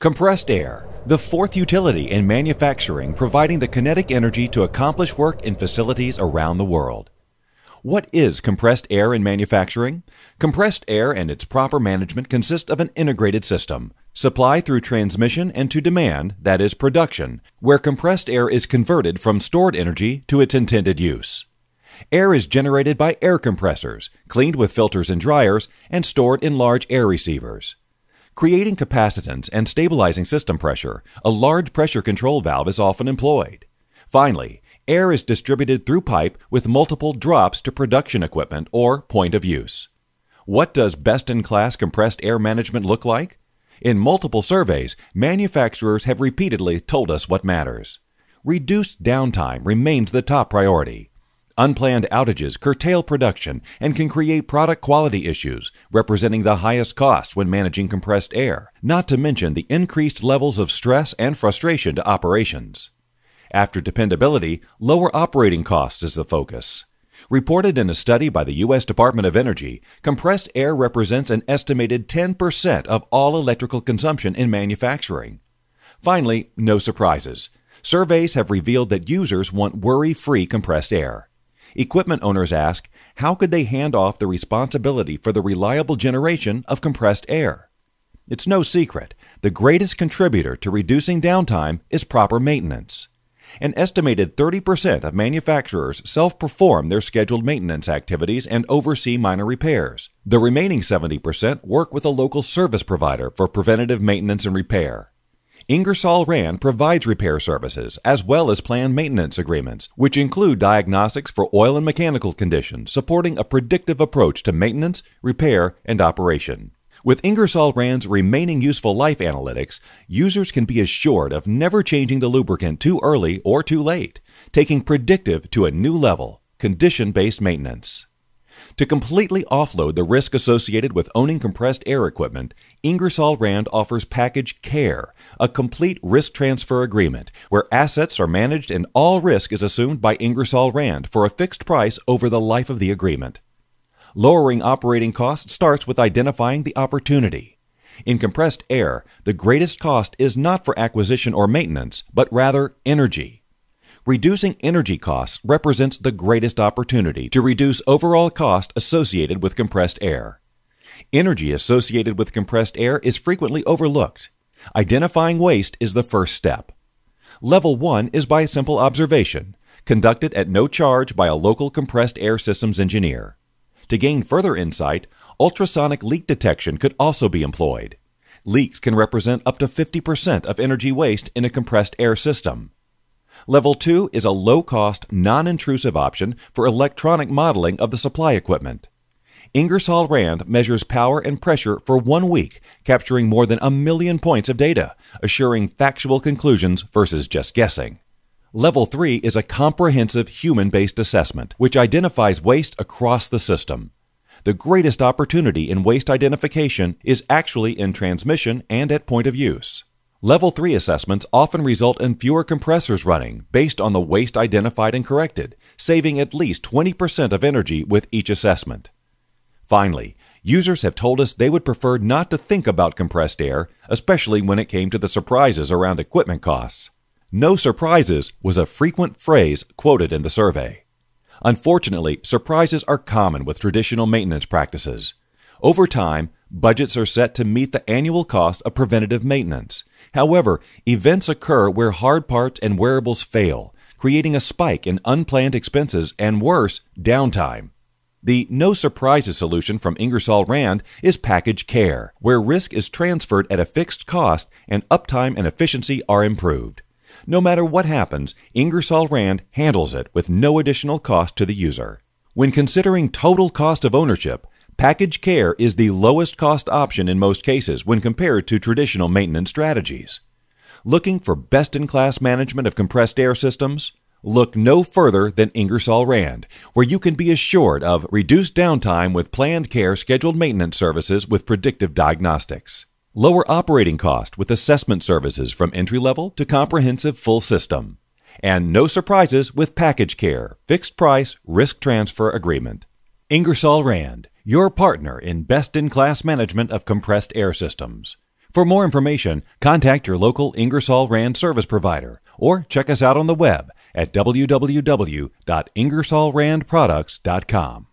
Compressed air, the fourth utility in manufacturing providing the kinetic energy to accomplish work in facilities around the world. What is compressed air in manufacturing? Compressed air and its proper management consist of an integrated system, supply through transmission and to demand, that is production, where compressed air is converted from stored energy to its intended use. Air is generated by air compressors, cleaned with filters and dryers, and stored in large air receivers. Creating capacitance and stabilizing system pressure, a large pressure control valve is often employed. Finally, air is distributed through pipe with multiple drops to production equipment or point of use. What does best in class compressed air management look like? In multiple surveys, manufacturers have repeatedly told us what matters. Reduced downtime remains the top priority. Unplanned outages curtail production and can create product quality issues, representing the highest cost when managing compressed air, not to mention the increased levels of stress and frustration to operations. After dependability, lower operating costs is the focus. Reported in a study by the U.S. Department of Energy, compressed air represents an estimated 10% of all electrical consumption in manufacturing. Finally, no surprises. Surveys have revealed that users want worry free compressed air. Equipment owners ask, how could they hand off the responsibility for the reliable generation of compressed air? It's no secret, the greatest contributor to reducing downtime is proper maintenance. An estimated 30% of manufacturers self perform their scheduled maintenance activities and oversee minor repairs. The remaining 70% work with a local service provider for preventative maintenance and repair. Ingersoll Rand provides repair services as well as planned maintenance agreements, which include diagnostics for oil and mechanical conditions, supporting a predictive approach to maintenance, repair, and operation. With Ingersoll Rand's remaining useful life analytics, users can be assured of never changing the lubricant too early or too late, taking predictive to a new level, condition based maintenance. To completely offload the risk associated with owning compressed air equipment, Ingersoll Rand offers Package Care, a complete risk transfer agreement where assets are managed and all risk is assumed by Ingersoll Rand for a fixed price over the life of the agreement. Lowering operating costs starts with identifying the opportunity. In compressed air, the greatest cost is not for acquisition or maintenance, but rather energy reducing energy costs represents the greatest opportunity to reduce overall cost associated with compressed air. Energy associated with compressed air is frequently overlooked. Identifying waste is the first step. Level 1 is by simple observation, conducted at no charge by a local compressed air systems engineer. To gain further insight, ultrasonic leak detection could also be employed. Leaks can represent up to 50% of energy waste in a compressed air system. Level 2 is a low cost, non intrusive option for electronic modeling of the supply equipment. Ingersoll Rand measures power and pressure for one week, capturing more than a million points of data, assuring factual conclusions versus just guessing. Level 3 is a comprehensive human based assessment, which identifies waste across the system. The greatest opportunity in waste identification is actually in transmission and at point of use. Level 3 assessments often result in fewer compressors running based on the waste identified and corrected, saving at least 20% of energy with each assessment. Finally, users have told us they would prefer not to think about compressed air, especially when it came to the surprises around equipment costs. No surprises was a frequent phrase quoted in the survey. Unfortunately, surprises are common with traditional maintenance practices. Over time, budgets are set to meet the annual cost of preventative maintenance, However, events occur where hard parts and wearables fail, creating a spike in unplanned expenses and worse, downtime. The no surprises solution from Ingersoll Rand is package care, where risk is transferred at a fixed cost and uptime and efficiency are improved. No matter what happens, Ingersoll Rand handles it with no additional cost to the user. When considering total cost of ownership, Package care is the lowest cost option in most cases when compared to traditional maintenance strategies. Looking for best in class management of compressed air systems? Look no further than Ingersoll Rand, where you can be assured of reduced downtime with planned care scheduled maintenance services with predictive diagnostics. Lower operating cost with assessment services from entry level to comprehensive full system. And no surprises with package care, fixed price, risk transfer agreement. Ingersoll Rand, your partner in best in class management of compressed air systems. For more information, contact your local Ingersoll Rand service provider or check us out on the web at www.ingersollrandproducts.com.